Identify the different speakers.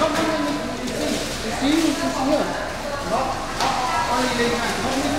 Speaker 1: Kom nu med sin stigning til siden. Op, op, op, og i længere. Kom nu